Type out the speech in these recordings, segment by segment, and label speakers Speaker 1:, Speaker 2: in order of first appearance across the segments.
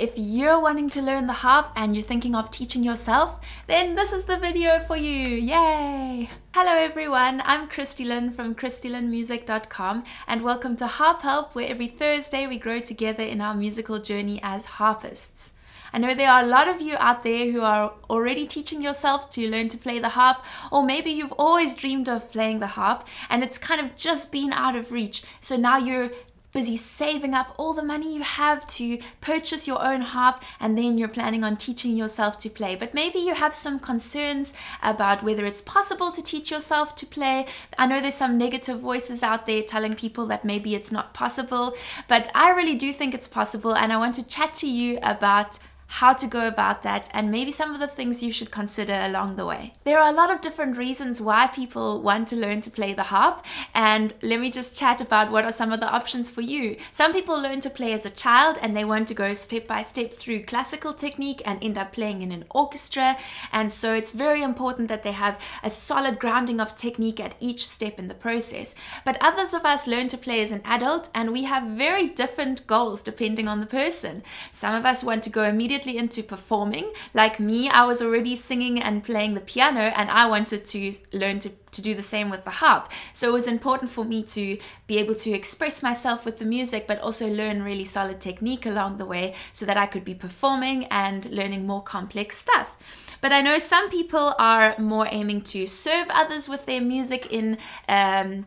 Speaker 1: If you're wanting to learn the harp and you're thinking of teaching yourself, then this is the video for you. Yay! Hello everyone, I'm Christy-Lyn from ChristyLynMusic.com and welcome to Harp Help where every Thursday we grow together in our musical journey as harpists. I know there are a lot of you out there who are already teaching yourself to learn to play the harp, or maybe you've always dreamed of playing the harp and it's kind of just been out of reach. So now you're busy saving up all the money you have to purchase your own harp and then you're planning on teaching yourself to play. But maybe you have some concerns about whether it's possible to teach yourself to play. I know there's some negative voices out there telling people that maybe it's not possible, but I really do think it's possible and I want to chat to you about how to go about that, and maybe some of the things you should consider along the way. There are a lot of different reasons why people want to learn to play the harp, and let me just chat about what are some of the options for you. Some people learn to play as a child and they want to go step by step through classical technique and end up playing in an orchestra, and so it's very important that they have a solid grounding of technique at each step in the process. But others of us learn to play as an adult, and we have very different goals depending on the person. Some of us want to go immediately immediately into performing. Like me, I was already singing and playing the piano, and I wanted to learn to, to do the same with the harp. So it was important for me to be able to express myself with the music, but also learn really solid technique along the way so that I could be performing and learning more complex stuff. But I know some people are more aiming to serve others with their music in um,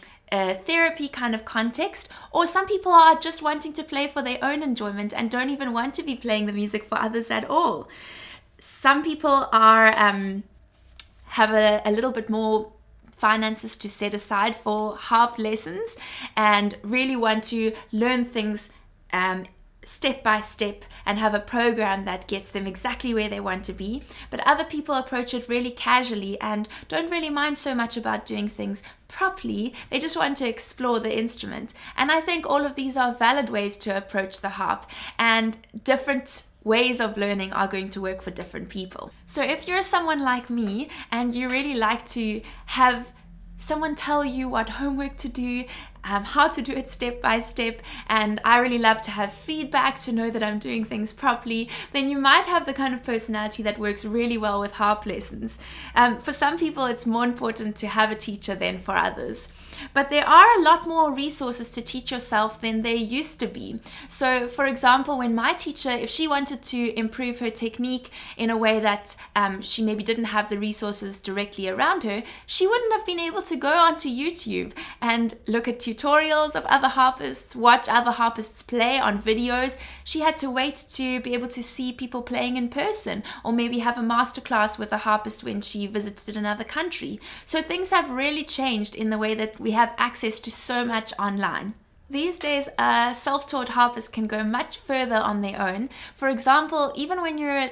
Speaker 1: therapy kind of context, or some people are just wanting to play for their own enjoyment and don't even want to be playing the music for others at all. Some people are um, have a, a little bit more finances to set aside for harp lessons and really want to learn things um, step by step and have a program that gets them exactly where they want to be. But other people approach it really casually and don't really mind so much about doing things properly. They just want to explore the instrument. And I think all of these are valid ways to approach the harp and different ways of learning are going to work for different people. So if you're someone like me and you really like to have someone tell you what homework to do um, how to do it step by step, and I really love to have feedback to know that I'm doing things properly, then you might have the kind of personality that works really well with harp lessons. Um, for some people, it's more important to have a teacher than for others. But there are a lot more resources to teach yourself than there used to be. So, for example, when my teacher, if she wanted to improve her technique in a way that um, she maybe didn't have the resources directly around her, she wouldn't have been able to go onto YouTube and look at tutorials of other harpists, watch other harpists play on videos. She had to wait to be able to see people playing in person or maybe have a masterclass with a harpist when she visited another country. So things have really changed in the way that we have access to so much online. These days, uh, self taught harpists can go much further on their own. For example, even when you're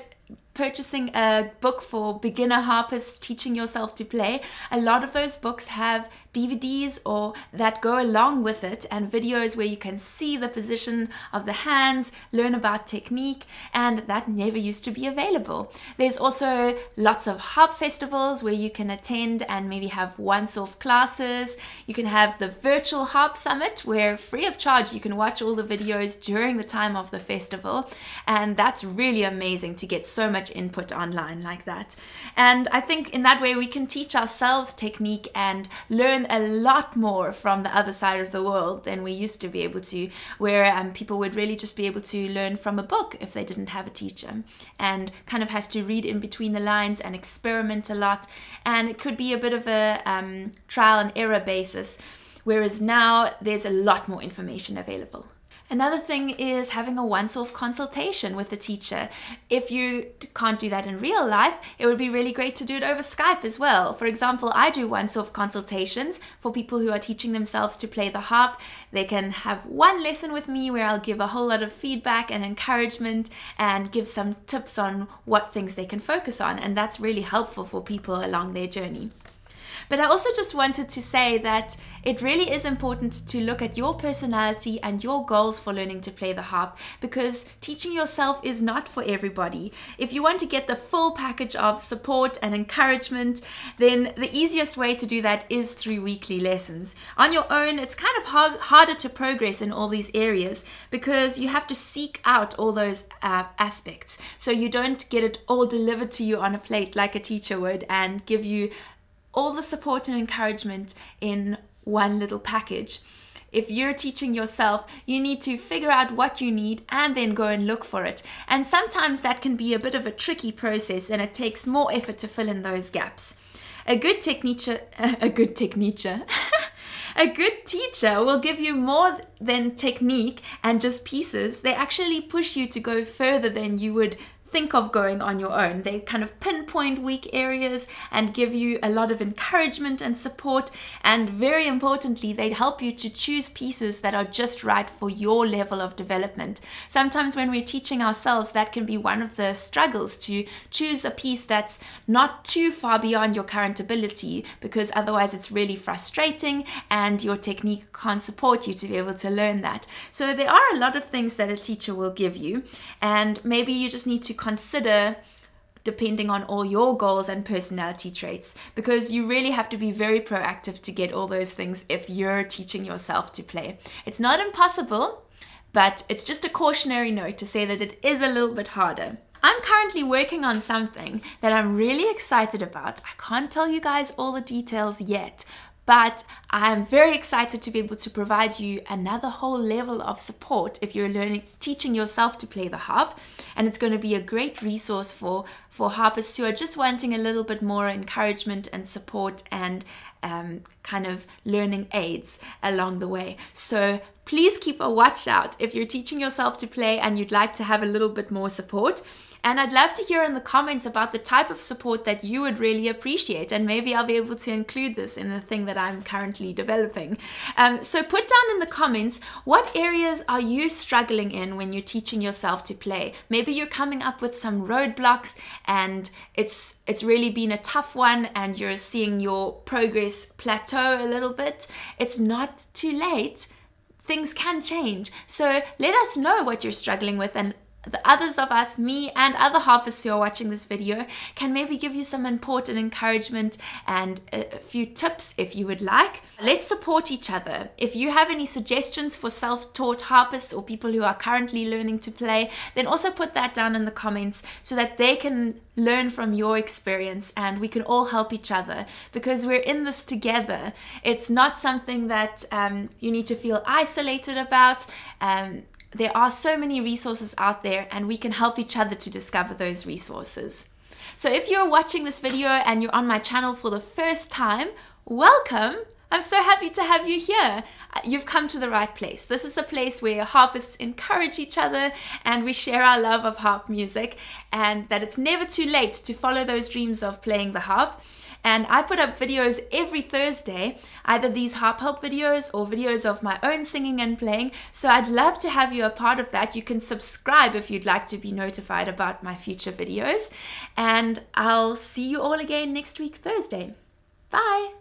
Speaker 1: purchasing a book for beginner harpists teaching yourself to play, a lot of those books have DVDs or that go along with it and videos where you can see the position of the hands, learn about technique, and that never used to be available. There's also lots of harp festivals where you can attend and maybe have once off classes. You can have the virtual harp summit where free of charge you can watch all the videos during the time of the festival, and that's really amazing to get so much input online like that. And I think in that way we can teach ourselves technique and learn learn a lot more from the other side of the world than we used to be able to, where um, people would really just be able to learn from a book if they didn't have a teacher and kind of have to read in between the lines and experiment a lot. And it could be a bit of a um, trial and error basis, whereas now there's a lot more information available. Another thing is having a once off consultation with the teacher. If you can't do that in real life, it would be really great to do it over Skype as well. For example, I do once off consultations for people who are teaching themselves to play the harp. They can have one lesson with me where I'll give a whole lot of feedback and encouragement and give some tips on what things they can focus on, and that's really helpful for people along their journey. But I also just wanted to say that it really is important to look at your personality and your goals for learning to play the harp because teaching yourself is not for everybody. If you want to get the full package of support and encouragement, then the easiest way to do that is through weekly lessons. On your own, it's kind of hard, harder to progress in all these areas because you have to seek out all those uh, aspects. So you don't get it all delivered to you on a plate like a teacher would and give you all the support and encouragement in one little package. If you're teaching yourself, you need to figure out what you need and then go and look for it. And sometimes that can be a bit of a tricky process and it takes more effort to fill in those gaps. A good technique, a good technique, a good teacher will give you more than technique and just pieces. They actually push you to go further than you would think of going on your own. They kind of pinpoint weak areas and give you a lot of encouragement and support. And very importantly, they help you to choose pieces that are just right for your level of development. Sometimes when we're teaching ourselves, that can be one of the struggles to choose a piece that's not too far beyond your current ability, because otherwise it's really frustrating and your technique can't support you to be able to learn that. So there are a lot of things that a teacher will give you, and maybe you just need to consider depending on all your goals and personality traits because you really have to be very proactive to get all those things if you're teaching yourself to play. It's not impossible, but it's just a cautionary note to say that it is a little bit harder. I'm currently working on something that I'm really excited about. I can't tell you guys all the details yet, but I'm very excited to be able to provide you another whole level of support if you're learning teaching yourself to play the harp. And it's going to be a great resource for for harpists who are just wanting a little bit more encouragement and support and um, kind of learning aids along the way. So please keep a watch out if you're teaching yourself to play and you'd like to have a little bit more support and I'd love to hear in the comments about the type of support that you would really appreciate. And maybe I'll be able to include this in the thing that I'm currently developing. Um, so put down in the comments what areas are you struggling in when you're teaching yourself to play? Maybe you're coming up with some roadblocks and it's it's really been a tough one and you're seeing your progress plateau a little bit. It's not too late things can change. So let us know what you're struggling with and the others of us, me and other harpists who are watching this video, can maybe give you some important encouragement and a, few tips if you would like. Let's support each other. If you have any suggestions for self-taught harpists or people who are currently learning to play, then also put that down in the comments so that they can learn from your experience and we can all help each other because we're in this together. It's not something that um, you need to feel isolated about. Um, there are so many resources out there and we can help each other to discover those resources. So if you're watching this video and you're on my channel for the first time, welcome! I'm so happy to have you here. Uh, you've come to the right place. This is a place where harpists encourage each other and we share our love of harp music and that it's never too late to follow those dreams of playing the harp. And I put up videos every Thursday, either these harp help videos or videos of my own singing and playing. So I'd love to have you a part of that. You can subscribe if you'd like to be notified about my future videos. And I'll see you all again next week, Thursday. Bye.